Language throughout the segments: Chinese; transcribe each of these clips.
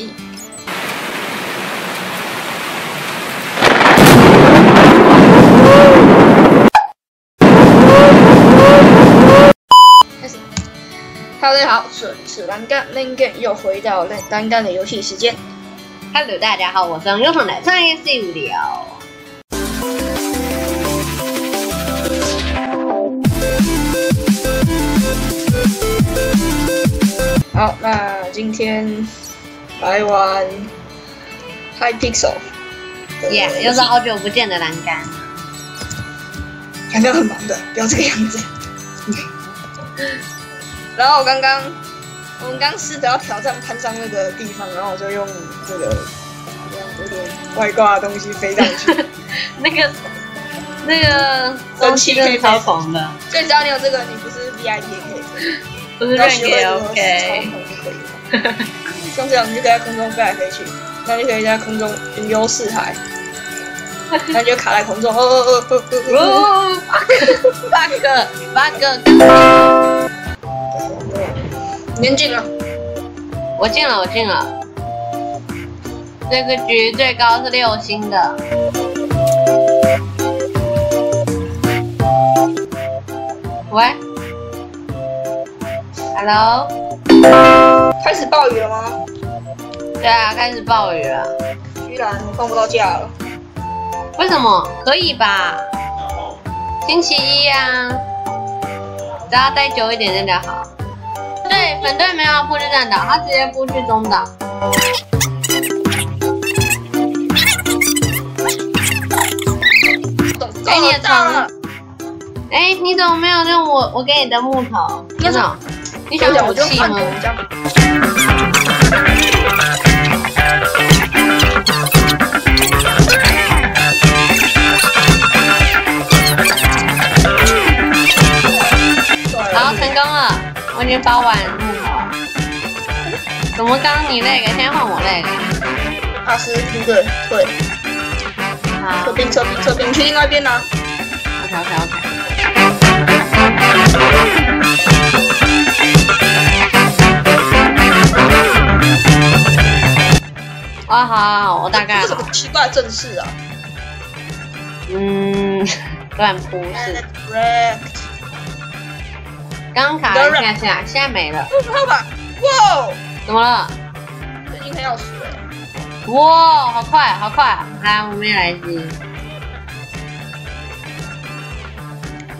地。开始。Hello，大家好，这里是蓝干 Lane Game，又回到蓝蓝干的游戏时间。Hello，大家好，我是用上的创业是无聊。好，那今天来玩 High Pixel。耶，又是好久不见的栏杆。刚刚很忙的，不要这个样子。然后我刚刚，我们刚试着要挑战攀上那个地方，然后我就用这个这样有点外挂的东西飞上去。那个那个东西真的超狂的，所以只要你有这个，你不是 VIP 也可以飞，不是只要认给学会如何 OK。像这样，你就可以在空中飞来飞去，那就可以在空中云游四海，那你就卡在空中，哦哦哦哦哦哦。哦，bug bug bug，年进了，我进了，我进了。这个局最高是六星的。喂，Hello，开始暴雨了吗？对啊，开始暴雨了。居然放不到假了。为什么？可以吧？星期一啊，只要待久一点就好。对，粉队没有布置站岛，他直接布去中岛。给你的床哎，你怎么没有用我我给你的木头？那种你想武器吗？好，成功了，我已经包完。怎么刚刚你那个，现在换我那个？阿斯不对，对，好撤兵撤兵撤兵，去另外一边拿。，OK OK OK。啊好，我大概这是好个奇怪的阵势啊。嗯，乱扑是，刚卡了一下下，现在没了，好吧，哇，怎么了？最近很要死了。哇，好快，好快！来，我们也来一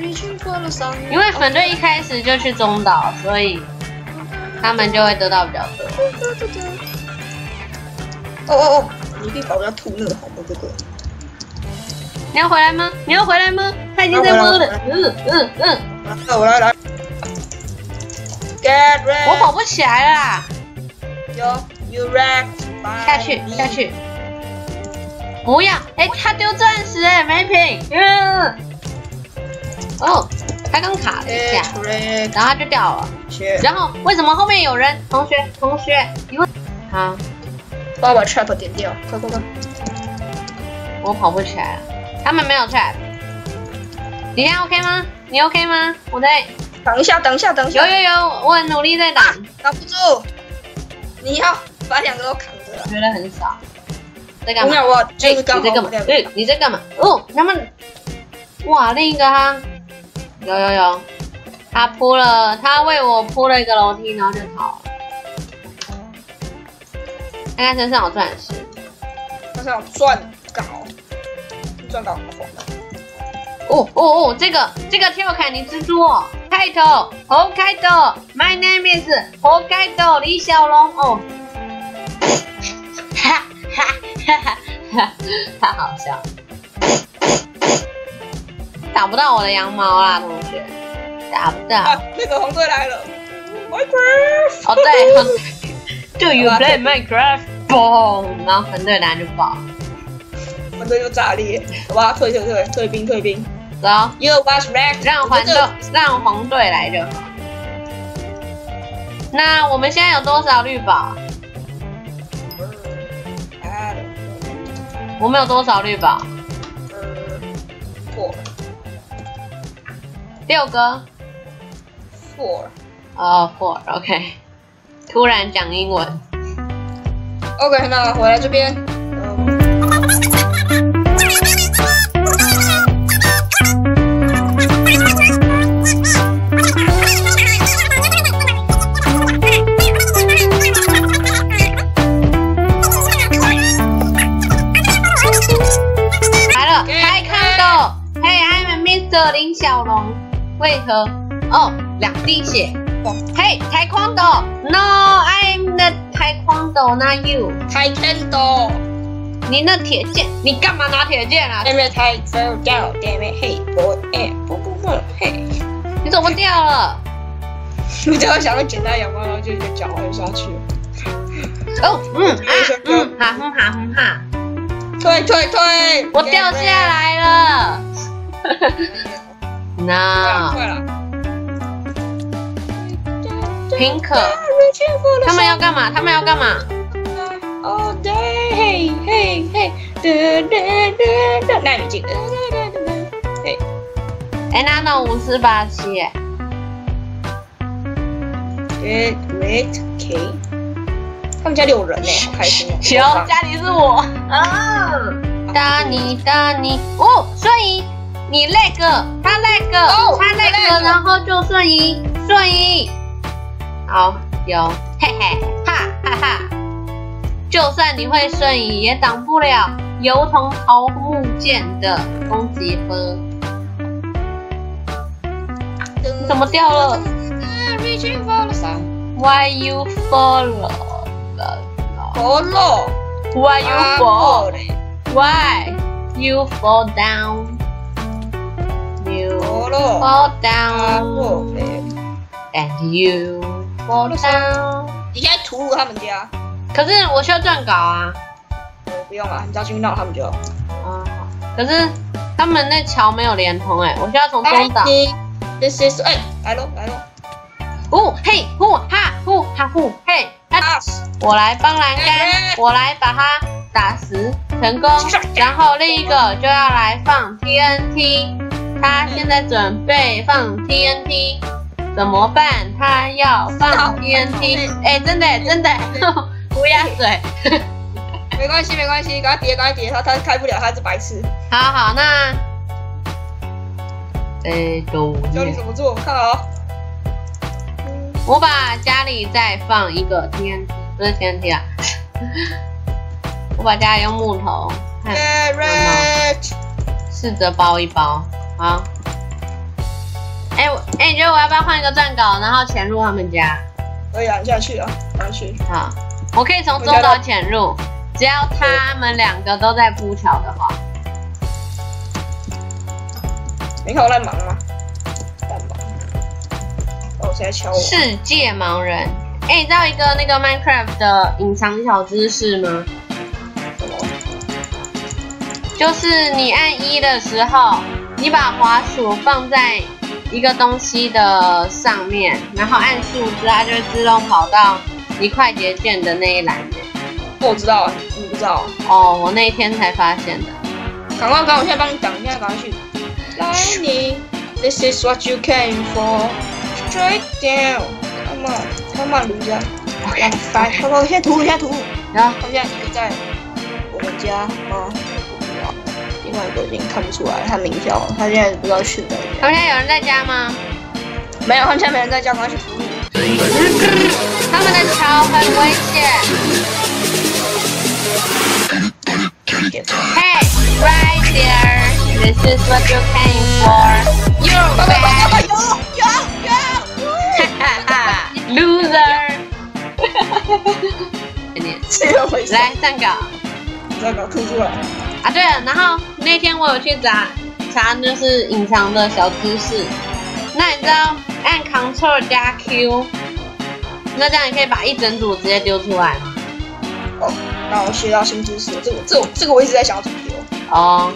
已经过了三年。因为粉队一开始就去中岛，所以他们就会得到比较多。哦哦哦，你地保要吐那个好吗，哥哥。你要回来吗？你要回来吗？他已经在摸了。嗯嗯嗯，那我来来。Get ready。我跑不起来了啦！Yo, you wrecked. 下去下。去，不要！哎、他丢钻石哎、没品。嗯。哦，他刚卡了一下，然后他就掉了。然后为什么后面有人？同学同学，你问。好，帮我把 trap 点掉，快快快！我跑不起来了。他们没有 trap。你现在 OK 吗？你 OK 吗？我在。等一下，等一下，等一下。有有有，我很努力在打，挡不住。你要把两个都扛着啊。觉得很少。在干嘛？你在干嘛？哎，你在干嘛？哦，他们，哇，另一个哈，有有有，他铺了，他为我铺了一个楼梯，然后就跑了。看看身上有钻石，他想赚稿，钻稿狂。哦哦哦，这个这个跳凯尼蜘蛛哦，开头红开头，My name is 红开头李小龙哦，哈哈哈哈哈，太好笑了，打不到我的羊毛啦，同学，打不到。啊，那个红队来了。Minecraft。哦对很，Do you play Minecraft？嘣，然后粉队男就爆，粉队就炸裂，好吧，退退退，退兵退兵。走，You watch back，。让黄队让黄队来就好。那我们现在有多少绿宝？啊，我们有多少绿宝？呃，four 六个。four。哦、f o u r o k 突然讲英文。OK，那我来这边。嗯来了，开康斗。Hey, I'm Mr. 林小龙。为何？哦，两滴血。Hey, 开康斗。No, I'm the 开康斗，not you。开天斗，你那铁剑，你干嘛拿铁剑啊？对面太 fell down，对面嘿，我哎，不不不，嘿，你怎么掉了？你只要想到简单仰望，然后就一个脚就下去，哦，嗯啊嗯，哈哼哈哼哈，退退退，我掉下来了。快了快了，他们要干嘛？他们要干嘛？all day，嘿嘿嘿，哒哒哒哒，纳米镜，哒哒哒哒，嘿，哎，那那五四八七，哎 great K，他们家里有人呢，好开心哦。行，家里是我。嗯，打你打你，哦，瞬移，你那个，他那个，哦他那个，我那个然后就瞬移，瞬移。好，有，嘿嘿，哈哈哈。就算你会瞬移，也挡不了油桐桃木剑的攻击分。怎么掉了？Reaching for the sun，Why you follow? 好咯，Why you 啊 fall? 嘞，Why you fall down? You，fall 啊过 down，and you fall down. 你现在屠戮他们家，可是我需要撰稿啊。呃，不用了，你只要去闹他们就好。啊，可是他们那桥没有连通哎，我需要从中岛。This is 哎，来喽来喽，哦嘿呼哈呼哈呼嘿，那啊，我来帮栏杆，我来把它打死，成功。然后另一个就要来放 TNT，他现在准备放 TNT，怎么办？他要放 TNT，哎，真的真的，乌鸦嘴。没关系没关系，赶快叠赶快叠，他他开不了，他是白痴，好好，那，哎，都教你怎么做，看好。我把家里再放一个 TNT，不是 TNT 啊，我把家里用木头，看试着包一包，好。哎、你觉得我要不要换一个撰稿，然后潜入他们家？可以啊，你下去啊，下去。好，我可以从中岛潜入，只要他们两个都在铺桥的话。你看我在忙吗？在忙。哦，谁在敲我？世界盲人，哎、你知道一个那个 Minecraft 的隐藏小知识吗？就是你按一的时候，你把滑鼠放在一个东西的上面，然后按数字，它就会自动跑到你快捷键的那一栏。我知道啊，你不知道啊。哦，我那一天才发现的。赶快，赶快，我现在帮你挡，你现在赶快去。Lightning, this is what you came for. Straight down. Come on, come on, loser. 来，来，快快，现在涂，现在涂。然后他们现在一个在我们家吗？不知道。另外一个已经看不出来，他名叫，他现在不知道去哪里。他们现在有人在家吗？没有，他们现在没人在家，赶快去服务。他们的桥很危险。Hey, right there. This is what you came for. You're 快快快 bad. 快，有有有！Loser. 这个回事。来站岗再给我吐出来。啊！对了，然后那天我有去查查，就是隐藏的小知识。那你知道按 Ctrl 加 Q，那这样你可以把一整组直接丢出来吗？哦，那我学到新知识，这个这个这个我一直在想要怎么丢。哦，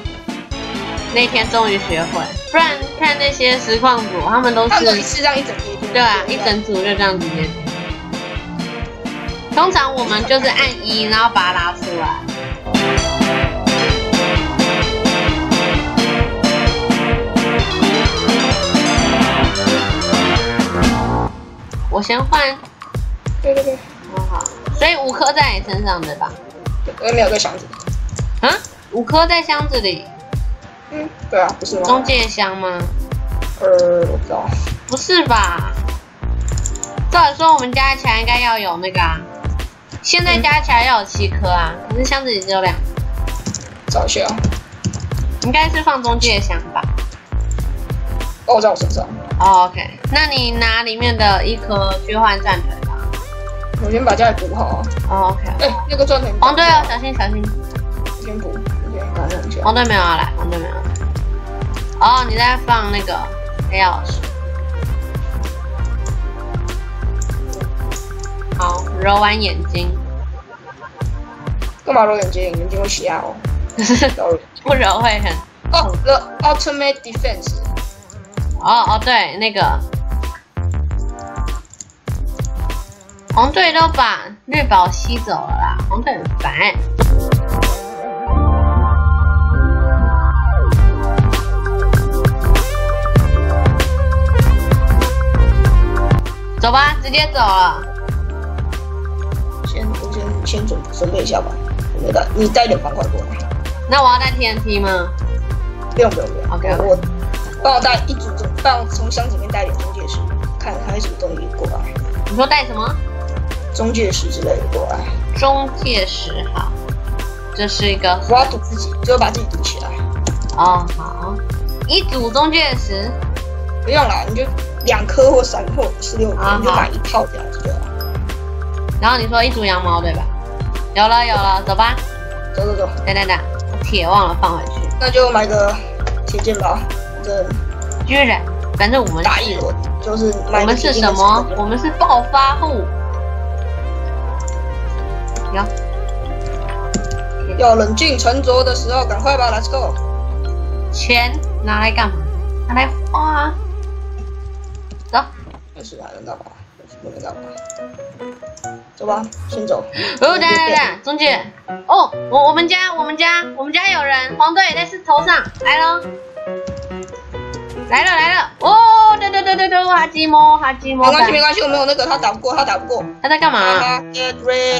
那天终于学会，不然看那些实况组，他们都他们都一是这样一整组丢。对啊，一整组就这样直接丢。通常我们就是按一，然后把它拉出来。我先换，对对对，很好。所以五颗在你身上对吧？因为没有个箱子。啊？五颗在箱子里？嗯，对啊，不是吗？中介箱吗？呃，我不知道。不是吧？照理说我们加起来应该要有那个啊，现在加起来要有七颗啊，可是箱子里只有两。找一下。应该是放中介箱吧？哦，在我身上。哦，OK，那你拿里面的一颗去换战腿吧。我先把家里补好。哦，OK。哎，那个钻腿。黄队哦，小心小心。先补，先把这样黄队没有要来，黄队没有。哦，你在放那个黑曜石。好，揉完眼睛。干嘛揉眼睛？眼睛会瞎哦。不揉会很。哦，The Ultimate Defense。哦哦，对，那个红队都把绿宝吸走了啦，红队很烦。走吧，直接走了。先，我先先准准备一下吧。那个，你带点方块过来。那我要带 TNT 吗？不用不用不用。OK，我帮我带一组中，帮我从箱子里面带点中介石，看还有什么东西过来。你说带什么？中介石之类的过来。中介石好，这是一个。我要堵自己，就把自己堵起来。哦好，一组中介石。不用了，你就两颗或三颗、四六颗，你就买一套这样子了。然后你说一组羊毛对吧？有了有了，走吧。走走走。等等等，铁忘了放回去。那就买个铁剑吧，这居然，反正我们打一轮就是我们是什么？我们是暴发户。有，要冷静沉着的时候，赶快吧，Let's go。钱拿来干嘛？拿来花。走。没事，还能干嘛？不能干嘛？走吧，先走。哦，等等等，中介。哦，我我们家我们家我们家有人，黄队在是头上来了，来了来了。哦，对对对对对，哈基莫哈基莫。没关系没关系，我没有那个，他打不过他打不过。他在干嘛？等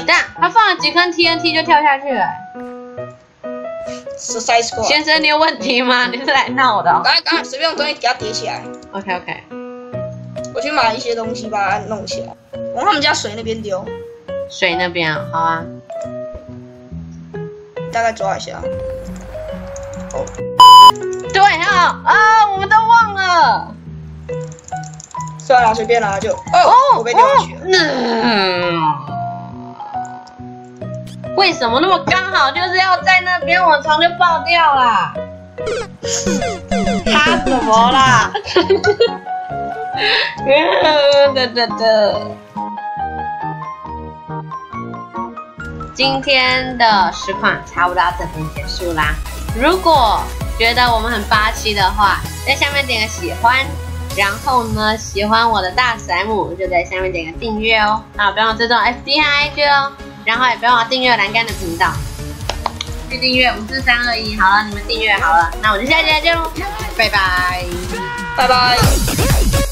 下，他放了几颗 TNT 就跳下去了。先生，你有问题吗？你是来闹的？来来，随便用东西给他叠起来。OK OK。我去买一些东西把它弄起来，往他们家水那边丢。水那边啊，好啊。大概抓一下。哦。对啊啊，我们都忘了。算了，随便啦，就哦，我被丢下去了。为什么那么刚好就是要在那边，我床就爆掉了？他怎么啦？对对对。今天的实况差不多到这边结束啦。如果觉得我们很霸气的话，在下面点个喜欢，然后呢，喜欢我的大 M 就在下面点个订阅哦。啊，不要忘追踪 FB 和 IG 哦。然后也不要忘订阅栏杆的频道，去订阅五四三二一。好了，你们订阅好了，那我就下期再见喽，拜拜，拜拜。